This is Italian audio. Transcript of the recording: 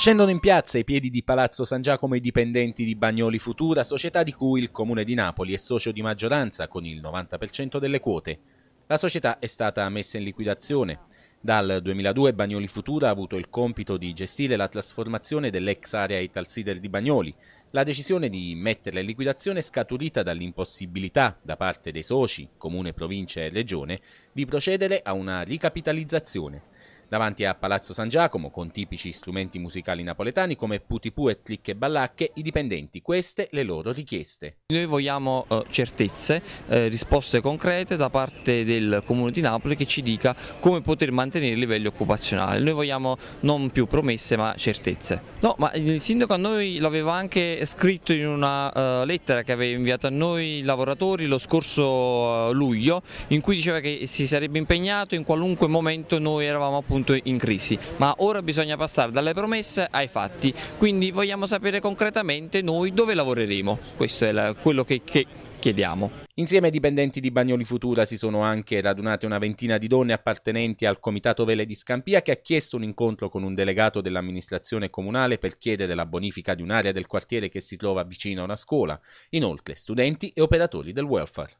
Scendono in piazza ai piedi di Palazzo San Giacomo i dipendenti di Bagnoli Futura, società di cui il Comune di Napoli è socio di maggioranza con il 90% delle quote. La società è stata messa in liquidazione. Dal 2002 Bagnoli Futura ha avuto il compito di gestire la trasformazione dell'ex area Italsider di Bagnoli. La decisione di metterla in liquidazione è scaturita dall'impossibilità da parte dei soci, comune, provincia e regione, di procedere a una ricapitalizzazione davanti a Palazzo San Giacomo, con tipici strumenti musicali napoletani come putipù e clicche ballacche, i dipendenti queste le loro richieste. Noi vogliamo eh, certezze, eh, risposte concrete da parte del Comune di Napoli che ci dica come poter mantenere i livelli occupazionali. Noi vogliamo non più promesse ma certezze. No, ma il sindaco a noi l'aveva anche scritto in una uh, lettera che aveva inviato a noi lavoratori lo scorso uh, luglio in cui diceva che si sarebbe impegnato in qualunque momento noi eravamo appunto appunto in crisi, ma ora bisogna passare dalle promesse ai fatti, quindi vogliamo sapere concretamente noi dove lavoreremo, questo è la, quello che, che chiediamo. Insieme ai dipendenti di Bagnoli Futura si sono anche radunate una ventina di donne appartenenti al Comitato Vele di Scampia che ha chiesto un incontro con un delegato dell'amministrazione comunale per chiedere la bonifica di un'area del quartiere che si trova vicino a una scuola, inoltre studenti e operatori del welfare.